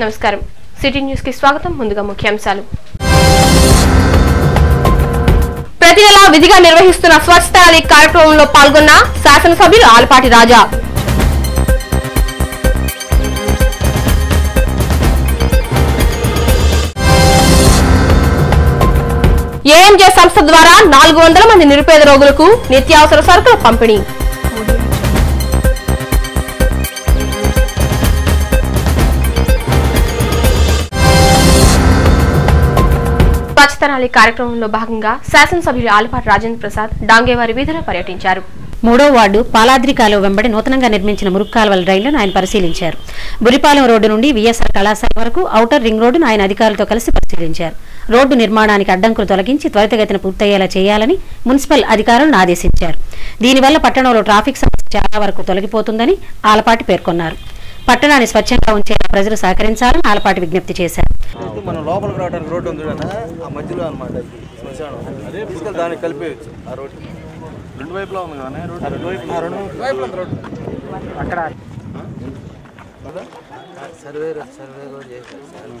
నమస్కారం. సిటీ న్యూస్కి స్వాగతం. ముందుగా ముఖ్యాంశాలు. ప్రతి నెల విధిగా నిర్వహిస్తున్న స్వచ్ఛత కార్యక్రమంలో పాల్గొన్న శాసనసభ్యులు ఆలపాటి రాజా. ఏఎంజే సంస్థ ద్వారా నాలుగు వందల మంది నిరుపేద రోగులకు నిత్యావసర సరుకుల పంపిణీ. స్వచ్ఛత కార్యక్రమంలో భాగంగా శాసనసభ్యులు ఆలపాటి రాజేంద్ర ప్రసాద్ డాంగేవారి వీధిలో పర్యటించారు. మూడో వార్డు పాలాద్రి కాలువ వెంబడి నూతనంగా నిర్మించిన మురుగు కాలువల రైళ్ళను ఆయన పరిశీలించారు. బురిపాలెం రోడ్డు నుండి విఎస్ఆర్ కళాశాల వరకు ఔటర్ రింగ్ రోడ్డును ఆయన అధికారులతో కలిసి పరిశీలించారు. రోడ్డు నిర్మాణానికి అడ్డంకులు తొలగించి త్వరితగతిన పూర్తయ్యేలా చేయాలని మున్సిపల్ అధికారులను ఆదేశించారు. దీనివల్ల పట్టణంలో ట్రాఫిక్ సమస్య చాలా వరకు తొలగిపోతుందని ఆలపాటి పేర్కొన్నారు. పట్టణాన్ని స్వచ్ఛంగా ఉంచేలా ప్రజలు సహకరించాలని ఆలపాటి విజ్ఞప్తి చేశారు. మనం లోపలికి రావడానికి రోడ్డు ఉంది కదా ఆ మధ్యలో అనమాట ఇది శ్మశానం. అదే తీసుకెళ్ళి దానికి కలిపేయచ్చు ఆ రోడ్డు. రెండు వైపులా ఉంది కదా రెండు వైపు ఆ రెండు వైపులా ఉంది రోడ్డు. అక్కడ. సర్వే సర్వే కూడా చేశారు సార్.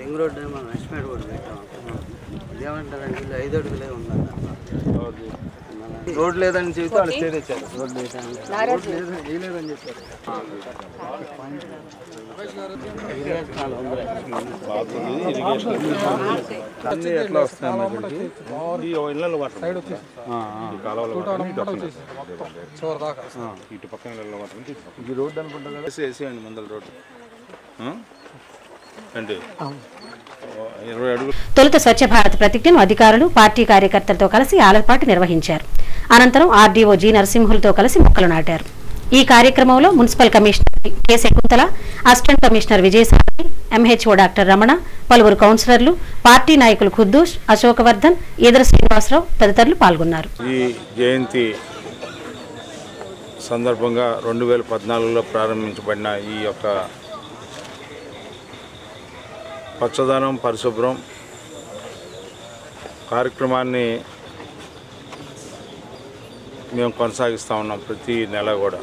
రింగ్ రోడ్ ఏమో ఎస్టిమేట్ కూడా పెట్టాం. ఇదేమంటారంటే వీళ్ళు ఐదు అడుగులే ఉన్నారు రోడ్ లేదని చెబితే వాళ్ళు స్టే తెచ్చారు. రోడ్ వేసాను రోడ్ లేదు వేయలేదని చెప్పారు. అన్ని ఎట్లా వస్తున్నాయి ఈ ఇళ్ళలో సైడ్ వచ్చేసి. ఇటు పక్కన. ఇళ్ళలో. ఈ రోడ్డు అనుకుంటా కదా. వేసేయండి ముందల రోడ్డు తొలుత స్వచ్ఛ భారత్ ప్రతిజ్ఞను అధికారులు పార్టీ కార్యకర్తలతో కలిసి ఆలపాటి నిర్వహించారు. అనంతరం ఆర్డీఓ జి నరసింహులతో కలిసి మొక్కలు నాటారు. ఈ కార్యక్రమంలో municipal commissioner K Shakuntala assistant commissioner Vijayasai MHO doctor Ramana పలువురు కౌన్సిలర్లు పార్టీ నాయకులు ఖుద్దూష్ అశోకవర్ధన్ ఈదర శ్రీనివాసరావు తదితరులు పాల్గొన్నారు. ఈ జయంతి సందర్భంగా రెండు వేల పద్నాలుగులో ప్రారంభించబడిన ఈ యొక్క పచ్చదనం పరిశుభ్రం కార్యక్రమాన్ని మేము కొనసాగిస్తూ ఉన్నాం ప్రతి నెల కూడా.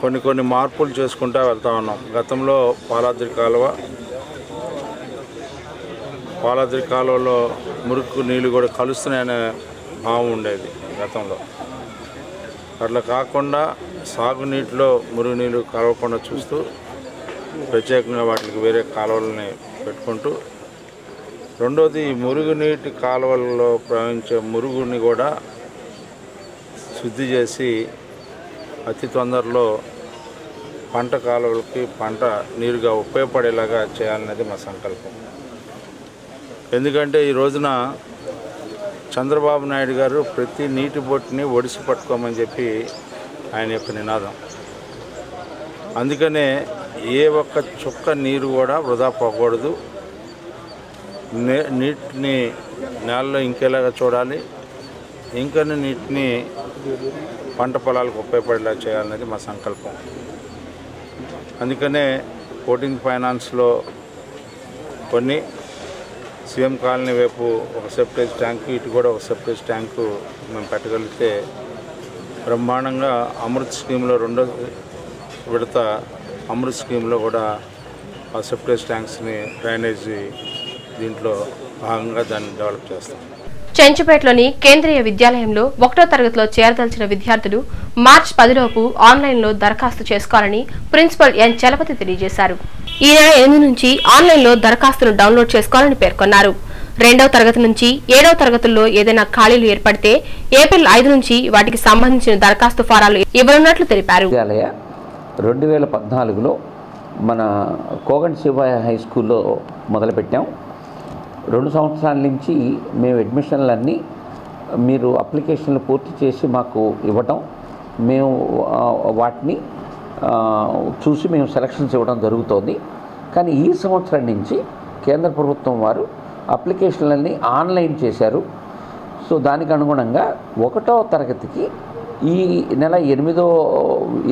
కొన్ని కొన్ని మార్పులు చేసుకుంటూ వెళ్తూ ఉన్నాం. గతంలో పాలాద్రి కాలువ పాలాద్రి కాలువలో మురుకు నీళ్ళు కూడా కలుస్తున్నాయనే భావం ఉండేది గతంలో. అట్లా కాకుండా సాగునీటిలో మురుగు నీళ్ళు కలవకుండా చూస్తూ ప్రత్యేకంగా వాటికి వేరే కాలువలని పెట్టుకుంటూ రెండోది ఈ మురుగునీటి కాలువలలో ప్రవహించే మురుగుని కూడా శుద్ధి చేసి అతి తొందరలో పంట కాలువలకి పంట నీరుగా ఉపయోగపడేలాగా చేయాలనేది మా సంకల్పం. ఎందుకంటే ఈ రోజున చంద్రబాబు నాయుడు గారు ప్రతి నీటి బొట్టుని ఒడిసి పట్టుకోమని చెప్పి ఆయన యొక్క నినాదం. అందుకనే ఏ ఒక్క చుక్క నీరు కూడా వృధా పోకూడదు. నీటిని నేలలో ఇంకేలాగా చూడాలి. ఇంకా నీటిని పంట పొలాలకు ఉపయోగపడేలా చేయాలనేది మా సంకల్పం. అందుకనే కోటింగ్ ఫైనాన్స్లో కొన్ని సీఎం కాలనీ వైపు ఒక సెప్టేజ్ ట్యాంకు ఇటు కూడా ఒక సెప్టేజ్ ట్యాంకు మేము పెట్టగలిగితే బ్రహ్మాండంగా అమృత్ స్కీమ్లో రెండో విడత అమృత్ స్కీమ్లో కూడా ఆ సెప్టేజ్ ట్యాంక్స్ని డ్రైనేజీ దీంట్లో భాగంగా దాన్ని డెవలప్ చేస్తాం. చెంచుపేటలోని కేంద్రీయ విద్యాలయంలో ఒకటో తరగతిలో చేరదలిచిన విద్యార్థులు మార్చి పదిలోపు ఆన్లైన్లో దరఖాస్తు చేసుకోవాలని ప్రిన్సిపల్ ఎన్. చలపతి తెలియజేశారు. ఈ నెల ఎనిమిది నుంచి ఆన్లైన్లో దరఖాస్తును డౌన్లోడ్ చేసుకోవాలని పేర్కొన్నారు. రెండవ తరగతి నుంచి ఏడవ తరగతుల్లో ఏదైనా ఖాళీలు ఏర్పడితే ఏప్రిల్ ఐదు నుంచి వాటికి సంబంధించిన దరఖాస్తు ఫారాలు ఇవ్వనున్నట్లు తెలిపారు. రెండు వేల పద్నాలుగులో మన కోగండ్ శివయ్య హై స్కూల్లో మొదలుపెట్టాం. రెండు సంవత్సరాల నుంచి మేము అడ్మిషన్లన్నీ మీరు అప్లికేషన్లు పూర్తి చేసి మాకు ఇవ్వటం మేము వాటిని చూసి మేము సెలక్షన్స్ ఇవ్వడం జరుగుతోంది. కానీ ఈ సంవత్సరం నుంచి కేంద్ర ప్రభుత్వం వారు అప్లికేషన్లన్నీ ఆన్లైన్ చేశారు. సో దానికి అనుగుణంగా ఒకటో తరగతికి ఈ నెల ఎనిమిదో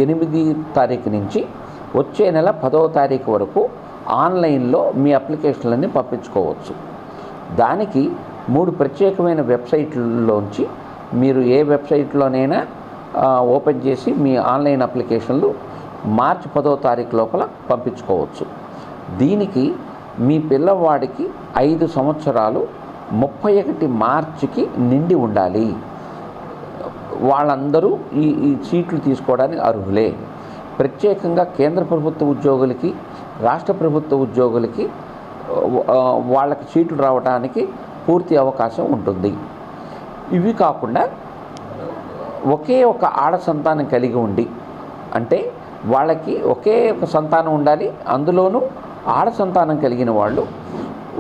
ఎనిమిది తారీఖు నుంచి వచ్చే నెల పదవ తారీఖు వరకు ఆన్లైన్లో మీ అప్లికేషన్లన్నీ పంపించుకోవచ్చు. దానికి మూడు ప్రత్యేకమైన వెబ్సైట్లలోంచి మీరు ఏ వెబ్సైట్లోనైనా ఓపెన్ చేసి మీ ఆన్లైన్ అప్లికేషన్లు మార్చి పదో తారీఖు లోపల పంపించుకోవచ్చు. దీనికి మీ పిల్లవాడికి ఐదు సంవత్సరాలు ముప్పై ఒకటి మార్చికి నిండి ఉండాలి. వాళ్ళందరూ ఈ ఈ సీట్లు తీసుకోవడానికి అర్హులే. ప్రత్యేకంగా కేంద్ర ప్రభుత్వ ఉద్యోగులకి రాష్ట్ర ప్రభుత్వ ఉద్యోగులకి వాళ్ళకి సీట్లు రావడానికి పూర్తి అవకాశం ఉంటుంది. ఇవి కాకుండా ఒకే ఒక ఆడ సంతానం కలిగి ఉండి అంటే వాళ్ళకి ఒకే ఒక సంతానం ఉండాలి అందులోనూ ఆడ సంతానం కలిగిన వాళ్ళు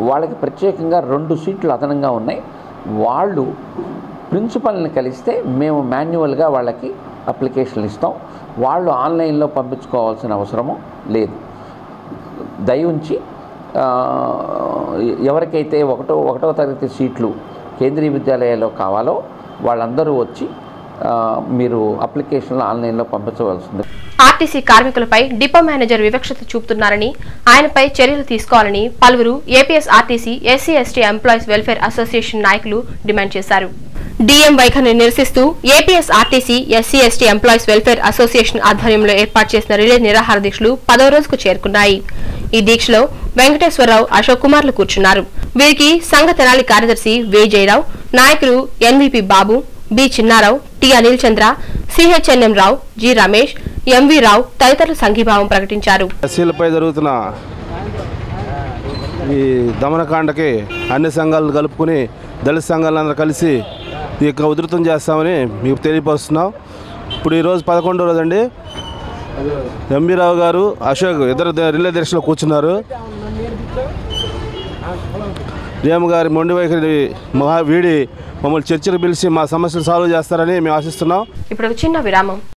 వాళ్ళకి ప్రత్యేకంగా రెండు సీట్లు అదనంగా ఉన్నాయి. వాళ్ళు ప్రిన్సిపల్ని కలిస్తే మేము మాన్యువల్గా వాళ్ళకి అప్లికేషన్లు ఇస్తాం. వాళ్ళు ఆన్లైన్లో పంపించుకోవాల్సిన అవసరము లేదు. దయ ఉంచి ఎవరికైతే ఒకటో ఒకటో తరగతి సీట్లు కేంద్రీయ విద్యాలయాల్లో కావాలో వాళ్ళందరూ వచ్చి మీరు అప్లికేషన్లు ఆన్లైన్లో పంపించవలసింది. ఆర్టీసీ కార్మికులపై డిపో మేనేజర్ వివక్షత చూపుతున్నారని ఆయనపై చర్యలు తీసుకోవాలని పలువురు APS RTC SC ST employees welfare association నాయకులు డిమాండ్ చేశారు. డిఎం వైఖరిని నిరసిస్తూ APS RTC SC ST employees welfare association ఆధ్వర్యంలో ఏర్పాటు చేసిన రిలే నిరాహార దీక్షలు పదో రోజుకు చేరుకున్నాయి. ఈ దీక్షలో వెంకటేశ్వరరావు అశోక్ కుమార్లు కూర్చున్నారు. వీరికి సంఘ తెనాలి కార్యదర్శి విజయరావు నాయకులు NVP Babu B Chinnarao T Anil Chandra CHNM Rao G Ramesh MV Rao తదితరులు సంఘీభావం ప్రకటించారు. ఎస్సీలపై జరుగుతున్న ఈ దమనకాండకి అన్ని సంఘాలను కలుపుకుని దళిత సంఘాలందరూ కలిసి ఈ యొక్క ఉధృతం చేస్తామని మీకు తెలియపరుస్తున్నాం. ఇప్పుడు ఈరోజు పదకొండో రోజు అండి ఎంబీ రావు గారు అశోక్ ఇద్దరు రిలే దర్శనలో కూర్చున్నారు. రేము గారి మొండి వైఖరి మహా వీడి మమ్మల్ని చర్చలు పిలిచి మా సమస్యలు సాల్వ్ చేస్తారని మేము ఆశిస్తున్నాం. ఇప్పుడు చిన్న విరామం.